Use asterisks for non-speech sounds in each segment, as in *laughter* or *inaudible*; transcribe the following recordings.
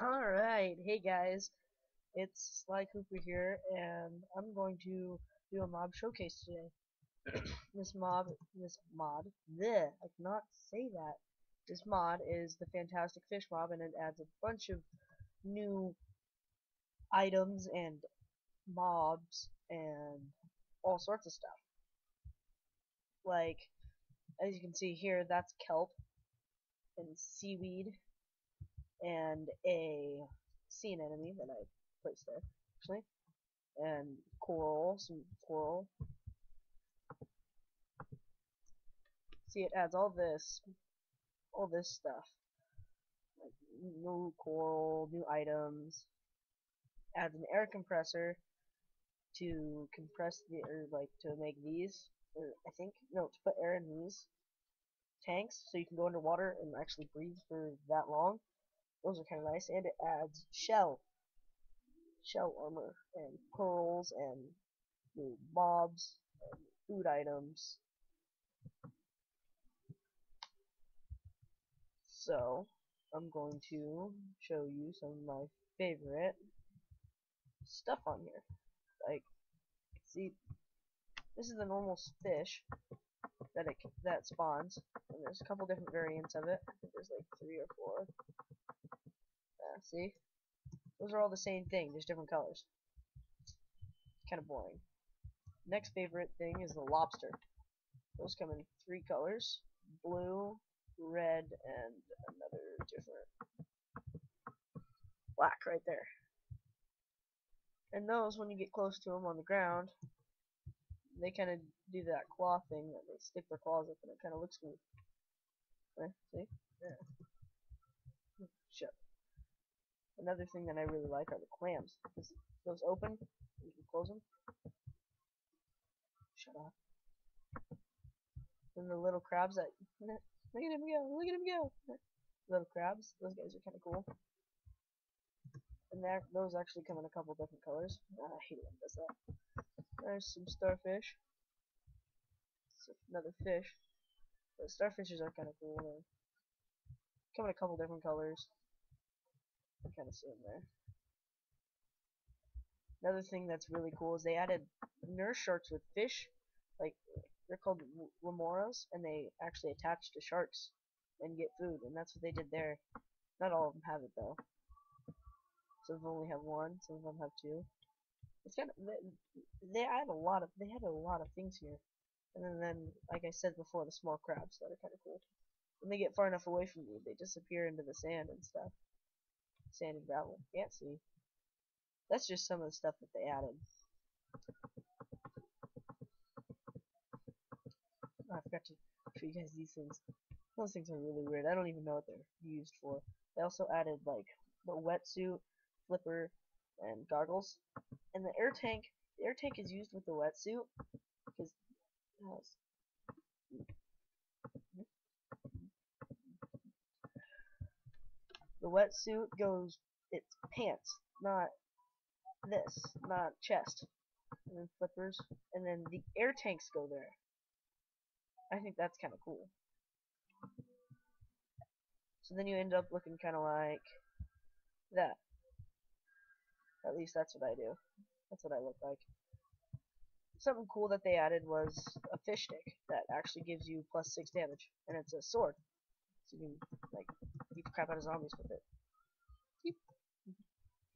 Alright, hey guys, it's Sly Cooper here, and I'm going to do a mob showcase today. *coughs* this mob, this mod, bleh, I cannot say that. This mod is the Fantastic Fish mob, and it adds a bunch of new items and mobs and all sorts of stuff. Like, as you can see here, that's kelp and seaweed and a sea anemone that I placed there, actually, and coral, some coral. See, it adds all this, all this stuff, like new coral, new items. Adds an air compressor to compress the, or like to make these, or I think, no, to put air in these tanks so you can go underwater and actually breathe for that long. Those are kind of nice, and it adds shell, shell armor, and pearls, and new mobs, and food items. So, I'm going to show you some of my favorite stuff on here. Like, see, this is the normal fish that it that spawns, and there's a couple different variants of it. There's like three or four. See? Those are all the same thing, just different colors. Kind of boring. Next favorite thing is the lobster. Those come in three colors. Blue, red, and another different black right there. And those, when you get close to them on the ground, they kind of do that claw thing that they stick their claws up and it kind of looks good. Eh, see? Yeah. Shut. Another thing that I really like are the clams. Because those open, you can close them. Shut up. And the little crabs that look at him go, look at him go. Little crabs, those guys are kind of cool. And that those actually come in a couple different colors. Ah, I hate when does that. There's some starfish. Another fish. But starfishes are kind of cool. They come in a couple different colors. Kind of there. Another thing that's really cool is they added nurse sharks with fish. Like, they're called remoras, and they actually attach to sharks and get food, and that's what they did there. Not all of them have it, though. Some of them only have one, some of them have two. It's kind of, they, they add a lot of, they had a lot of things here. And then, then, like I said before, the small crabs that are kind of cool. When they get far enough away from you, they disappear into the sand and stuff sand and gravel. Can't see. That's just some of the stuff that they added. Oh, I forgot to show you guys these things. Those things are really weird. I don't even know what they're used for. They also added like the wetsuit, flipper, and goggles. And the air tank, the air tank is used with the wetsuit because uh, The wetsuit goes, it's pants, not this, not chest. And then flippers, and then the air tanks go there. I think that's kind of cool. So then you end up looking kind of like that. At least that's what I do. That's what I look like. Something cool that they added was a fish stick that actually gives you plus 6 damage, and it's a sword. So you can, like, beat the crap out of zombies with it.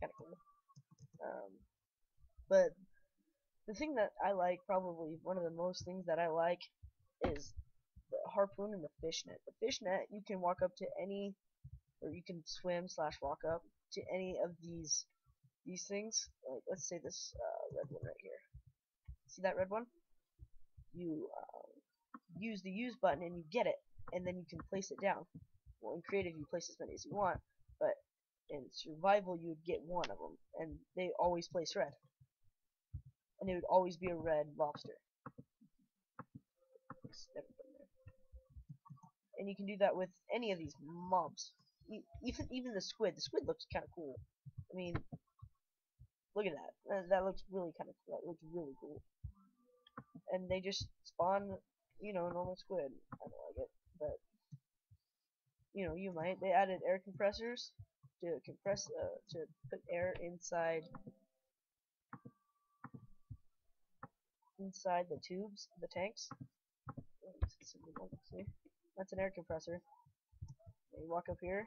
Kind of cool. Um, but the thing that I like, probably one of the most things that I like, is the harpoon and the fishnet. The fishnet, you can walk up to any, or you can swim slash walk up to any of these these things. Like, let's say this uh, red one right here. See that red one? You uh, use the use button and you get it and then you can place it down. Well, in creative, you place as many as you want, but in survival, you would get one of them, and they always place red. And it would always be a red lobster. And you can do that with any of these mobs. even even the squid. The squid looks kind of cool. I mean, look at that. that. That looks really kind of cool. That looks really cool. And they just spawn, you know, normal squid. I don't like it but you know, you might. They added air compressors to compress uh, to put air inside inside the tubes, the tanks. That's an air compressor. You walk up here.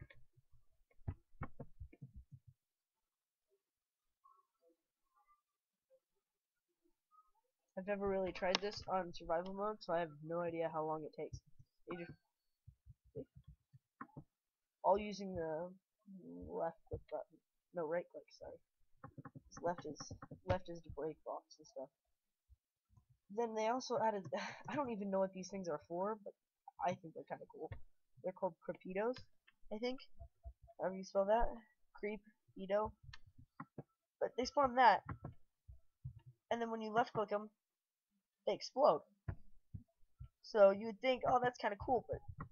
I've never really tried this on survival mode, so I have no idea how long it takes. All using the left click button. No, right click, sorry. Left is left is the break box and stuff. Then they also added *sighs* I don't even know what these things are for, but I think they're kinda cool. They're called crepitos, I think. However you spell that. Creep Edo. But they spawn that. And then when you left click them, they explode. So you would think, oh, that's kind of cool, but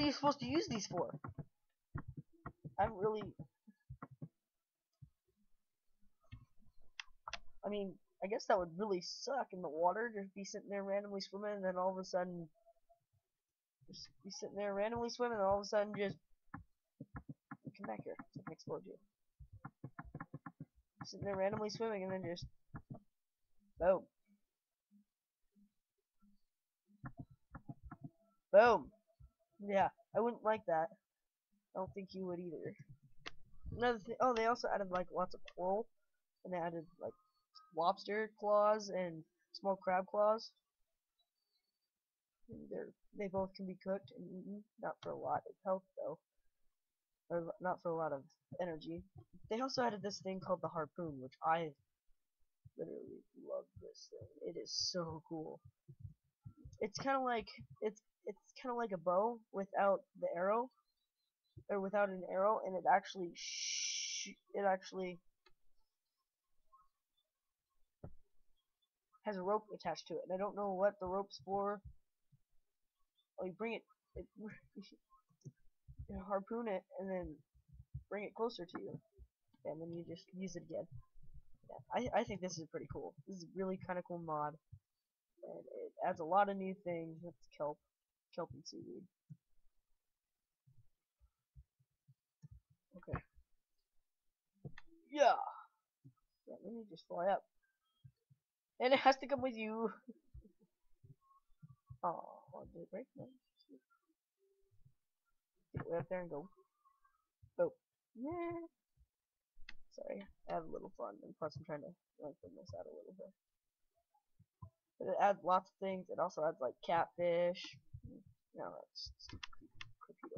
what are you supposed to use these for? I'm really. I mean, I guess that would really suck in the water, just be sitting there randomly swimming, and then all of a sudden, just be sitting there randomly swimming, and all of a sudden, just come back here, so I can explode you sitting there randomly swimming and then just boom. Boom. Yeah, I wouldn't like that. I don't think you would either. Another thing, oh, they also added like lots of coral, and they added like lobster claws and small crab claws. They're, they both can be cooked and eaten, not for a lot of health though or not for a lot of energy. They also added this thing called the harpoon, which I literally love this thing. It is so cool. It's kind of like it's it's kind of like a bow without the arrow, or without an arrow, and it actually it actually has a rope attached to it, and I don't know what the rope's for. Oh, you bring it. it *laughs* you harpoon it and then bring it closer to you. And then you just use it again. Yeah, I, I think this is pretty cool. This is really kind of cool mod. And it adds a lot of new things with kelp, kelp seaweed. Okay. Yeah. Yeah, let me just fly up. And it has to come with you. oh, did it break? No. Get way up there and go. Oh. Yeah. Sorry, I have a little fun, and plus I'm trying to lengthen this out a little bit. But it adds lots of things. It also adds like catfish. No, that's creepy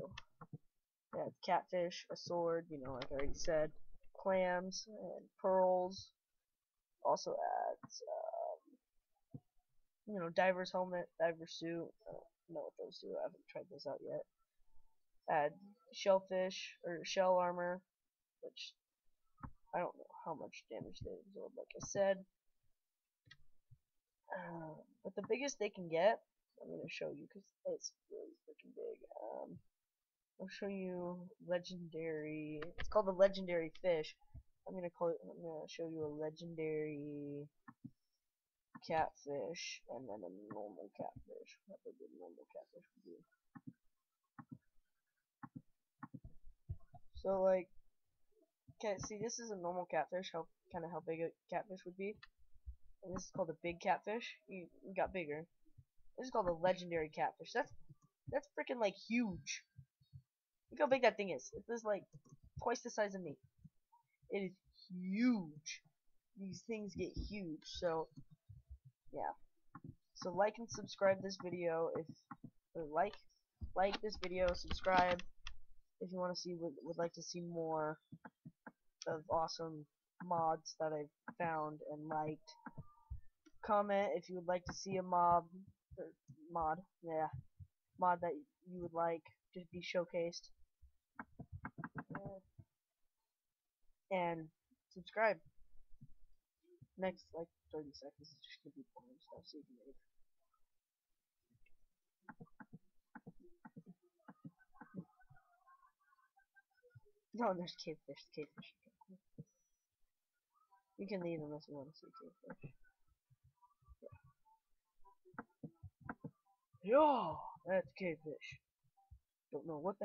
Yeah, catfish, a sword, you know, like I already said, clams and pearls. Also adds, um, you know, diver's helmet, diver's suit. I don't know what those do. I haven't tried those out yet add shellfish or shell armor, which I don't know how much damage they absorb, like I said. Uh, but the biggest they can get, I'm going to show you because it's really freaking big. Um, I'll show you legendary. It's called the legendary fish. I'm gonna call it. I'm gonna show you a legendary catfish and then a normal catfish. What a normal catfish be? So like, okay, see this is a normal catfish, how kind of how big a catfish would be. And this is called a big catfish. You got bigger. This is called a legendary catfish. That's that's freaking like huge. Look how big that thing is. It is like twice the size of me. It is huge. These things get huge. So yeah. So like and subscribe this video if like like this video, subscribe if you want to see would, would like to see more of awesome mods that I've found and liked. Comment if you would like to see a mob mod, yeah, mod that you would like to be showcased. And subscribe. Next like 30 seconds is just gonna be boring stuff so you can make No, there's cavefish. Cavefish. You can leave unless you want to see cavefish. Yeah, that's cavefish. Don't know what the